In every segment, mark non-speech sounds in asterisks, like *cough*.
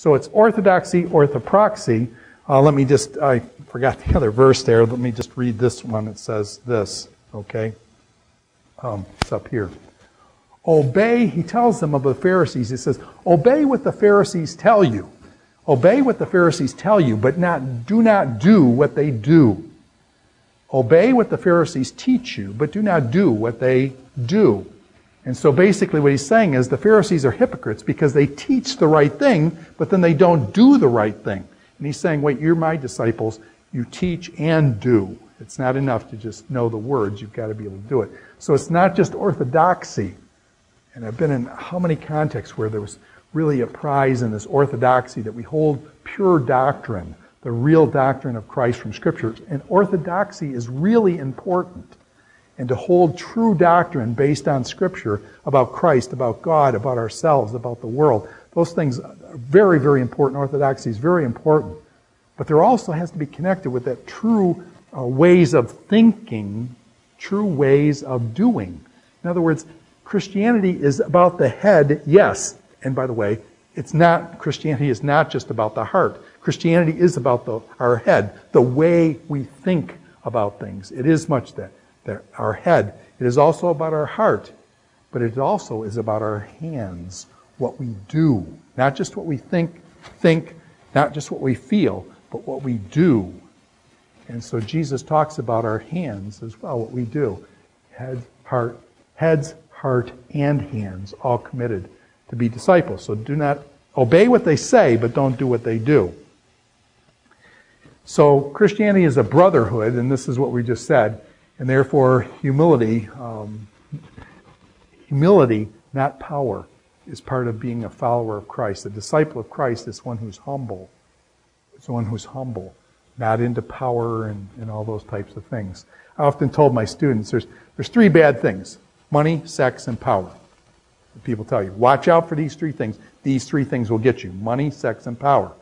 So it's orthodoxy, orthopraxy. Uh, let me just, I forgot the other verse there. Let me just read this one. It says this, okay? Um, it's up here. Obey, he tells them of the Pharisees. He says, Obey what the Pharisees tell you. Obey what the Pharisees tell you, but not, do not do what they do. Obey what the Pharisees teach you, but do not do what they do. And so basically what he's saying is the Pharisees are hypocrites because they teach the right thing, but then they don't do the right thing. And he's saying, wait, you're my disciples. You teach and do. It's not enough to just know the words. You've got to be able to do it. So it's not just orthodoxy. And I've been in how many contexts where there was really a prize in this orthodoxy that we hold pure doctrine, the real doctrine of Christ from Scripture. And orthodoxy is really important. And to hold true doctrine based on Scripture about Christ, about God, about ourselves, about the world, those things are very, very important. Orthodoxy is very important. But there also has to be connected with that true uh, ways of thinking, true ways of doing. In other words, Christianity is about the head, yes. And by the way, it's not, Christianity is not just about the heart. Christianity is about the, our head, the way we think about things. It is much that, that our head. It is also about our heart, but it also is about our hands, what we do. Not just what we think, think, not just what we feel, but what we do. And so Jesus talks about our hands as well, what we do. Head, heart, heads, heart, and hands, all committed to be disciples. So do not obey what they say, but don't do what they do. So Christianity is a brotherhood, and this is what we just said, and therefore humility, um, humility, not power, is part of being a follower of Christ. A disciple of Christ is one who's humble. It's one who's humble, not into power and, and all those types of things. I often told my students there's, there's three bad things money, sex, and power. People tell you, watch out for these three things. These three things will get you money, sex, and power.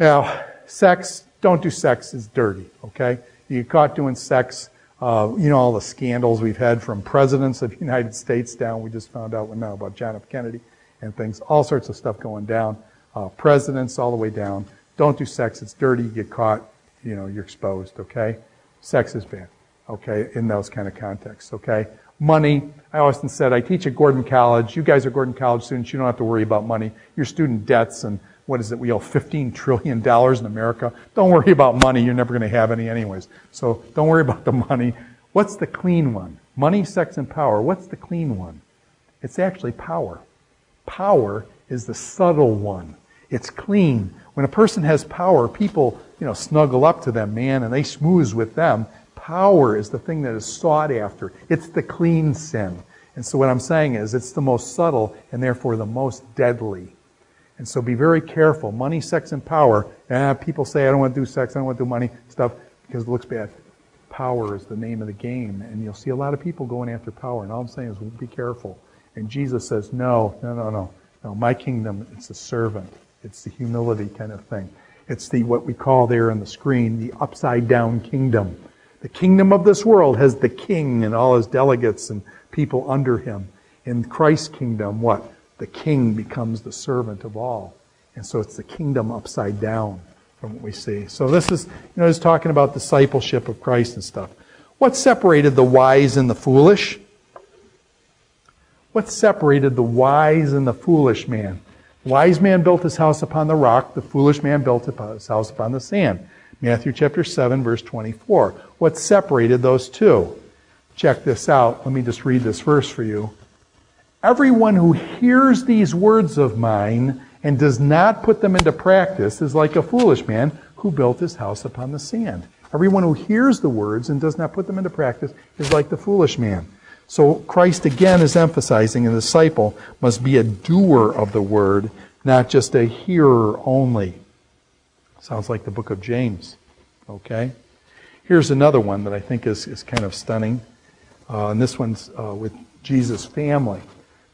Now, sex, don't do sex, it's dirty, okay? You get caught doing sex, uh, you know, all the scandals we've had from presidents of the United States down. We just found out now about John F. Kennedy and things, all sorts of stuff going down. Uh, presidents all the way down. Don't do sex, it's dirty, you get caught, you know, you're exposed, okay? Sex is bad okay, in those kind of contexts, okay? Money, I often said, I teach at Gordon College. You guys are Gordon College students. You don't have to worry about money. Your student debts and what is it? We owe $15 trillion in America. Don't worry about money. You're never going to have any anyways. So don't worry about the money. What's the clean one? Money, sex, and power. What's the clean one? It's actually power. Power is the subtle one. It's clean. When a person has power, people, you know, snuggle up to them, man, and they schmooze with them power is the thing that is sought after. It's the clean sin. And so what I'm saying is it's the most subtle and therefore the most deadly. And so be very careful. Money, sex, and power. Eh, people say, I don't want to do sex, I don't want to do money stuff because it looks bad. Power is the name of the game. And you'll see a lot of people going after power. And all I'm saying is be careful. And Jesus says, no, no, no, no. No, my kingdom, it's a servant. It's the humility kind of thing. It's the, what we call there on the screen, the upside down kingdom. The kingdom of this world has the king and all his delegates and people under him. In Christ's kingdom, what? The king becomes the servant of all. And so it's the kingdom upside down from what we see. So this is, you know, he's talking about discipleship of Christ and stuff. What separated the wise and the foolish? What separated the wise and the foolish man? Wise man built his house upon the rock, the foolish man built his house upon the sand. Matthew chapter 7, verse 24. What separated those two? Check this out. Let me just read this verse for you. Everyone who hears these words of mine and does not put them into practice is like a foolish man who built his house upon the sand. Everyone who hears the words and does not put them into practice is like the foolish man. So Christ again is emphasizing a disciple must be a doer of the word, not just a hearer only. Sounds like the book of James. Okay? Here's another one that I think is, is kind of stunning. Uh, and this one's uh, with Jesus' family.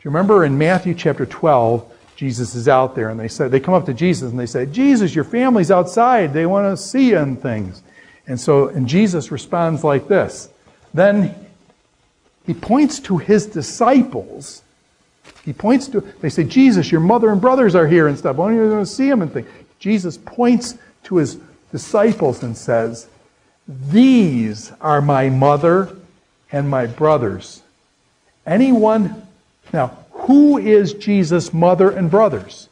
Do you remember in Matthew chapter 12, Jesus is out there and they say they come up to Jesus and they say, Jesus, your family's outside. They want to see you and things. And so, and Jesus responds like this. Then he points to his disciples He points to, they say, Jesus, your mother and brothers are here and stuff. Why don't you to see them and things? Jesus points to his disciples and says, These are my mother and my brothers. Anyone, now, who is Jesus' mother and brothers?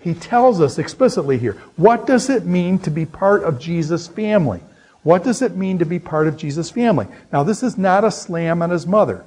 He tells us explicitly here. What does it mean to be part of Jesus' family? What does it mean to be part of Jesus' family? Now, this is not a slam on his mother.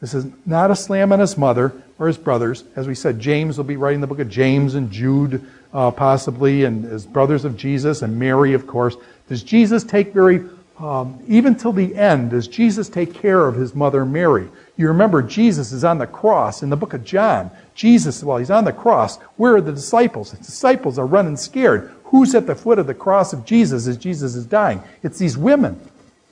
This is not a slam on his mother or his brothers. As we said, James will be writing the book of James and Jude, uh, possibly, and his brothers of Jesus, and Mary, of course. Does Jesus take very, um, even till the end, does Jesus take care of his mother Mary? You remember Jesus is on the cross in the book of John. Jesus, while he's on the cross, where are the disciples? The disciples are running scared. Who's at the foot of the cross of Jesus as Jesus is dying? It's these women,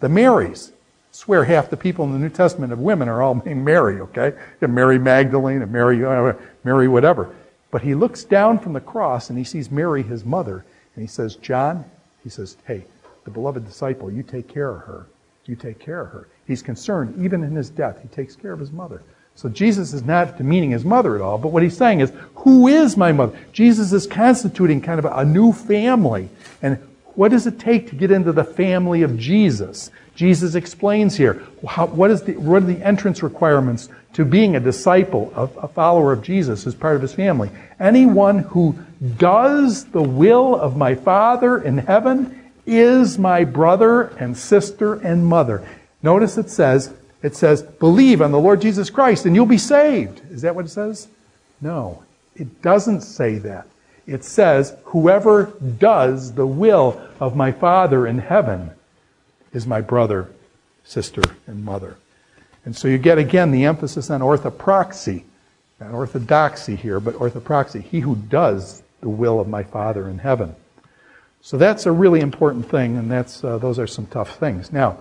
the Marys swear half the people in the New Testament of women are all *laughs* named Mary, okay? Mary Magdalene and Mary, uh, Mary whatever. But he looks down from the cross and he sees Mary, his mother, and he says, John, he says, hey, the beloved disciple, you take care of her. You take care of her. He's concerned, even in his death, he takes care of his mother. So Jesus is not demeaning his mother at all, but what he's saying is, who is my mother? Jesus is constituting kind of a new family. And what does it take to get into the family of Jesus? Jesus explains here how, what, is the, what are the entrance requirements to being a disciple, a, a follower of Jesus as part of his family. Anyone who does the will of my Father in heaven is my brother and sister and mother. Notice it says, it says, believe on the Lord Jesus Christ and you'll be saved. Is that what it says? No, it doesn't say that. It says, whoever does the will of my Father in heaven is my brother, sister, and mother. And so you get again the emphasis on orthopraxy, not orthodoxy here, but orthopraxy. He who does the will of my Father in heaven. So that's a really important thing, and that's uh, those are some tough things. Now,